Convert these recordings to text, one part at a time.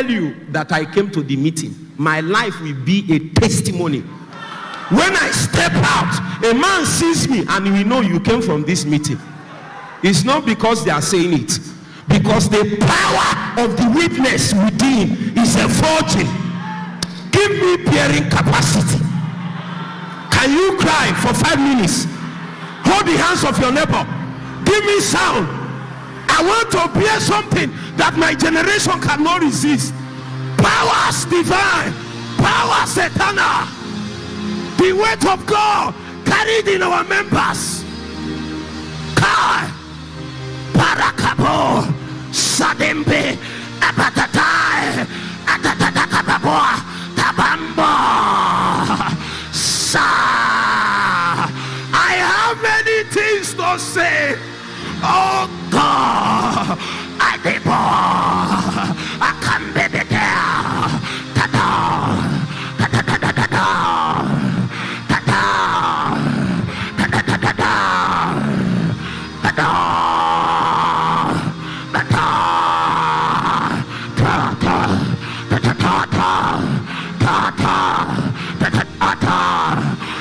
tell you that I came to the meeting, my life will be a testimony. When I step out, a man sees me and we know you came from this meeting. It's not because they are saying it, because the power of the witness within is a fortune. Give me bearing capacity. Can you cry for five minutes? Hold the hands of your neighbor. Give me sound. I want to bear something that my generation cannot resist. Powers divine, powers eternal. The weight of God carried in our members. Kai, Parakabo, Sadembe, Apatatai, Atatatakababo, God, I debo, I come baby there. Tata, tata, tata, tata, tata, tata, tata, tata, tata, tata, tata, tata, tata, tata, tata.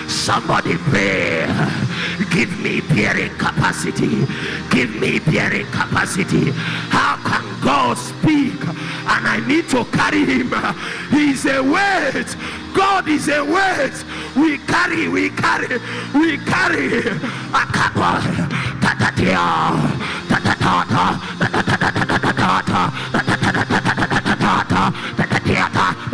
Somebody pray. Give me bearing capacity. Give me bearing capacity. How can God speak? And I need to carry him. He's a weight. God is a weight. We carry, we carry, we carry. A couple. Ta-ta-tia. Ta-ta-ta-ta. Ta-ta-ta-ta-ta-ta-ta. Ta-ta-ta-ta-ta-ta-ta-ta. Ta-ta-tia-ta.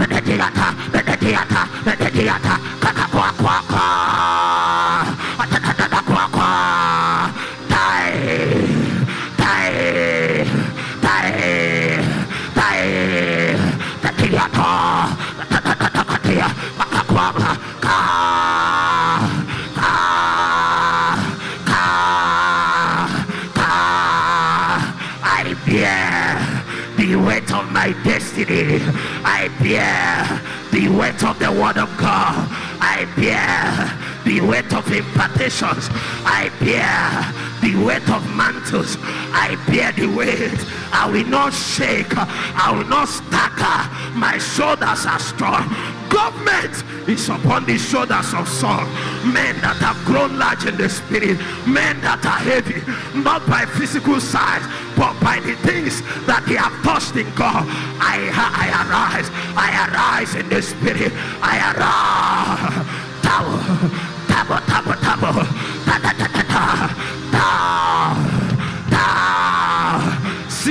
I bear the weight of my destiny. I bear the weight of the word of God. I bear the weight of impartations. I bear the weight of mantles. I bear the weight. I will not shake. I will not stagger. My shoulders are strong. Government is upon the shoulders of some men that have grown large in the spirit, men that are heavy, not by physical size, but by the things that they have touched in God. I, I arise, I arise in the spirit, I arise. Tabo,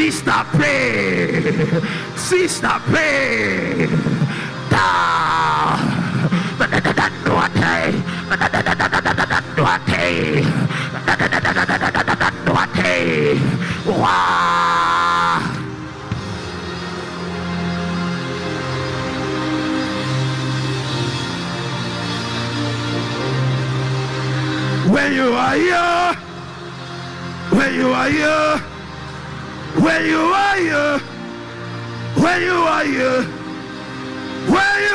Sister, pray. Sister, pray. Wow. When you are here, when you are here, where you are you. Where you are you. Where you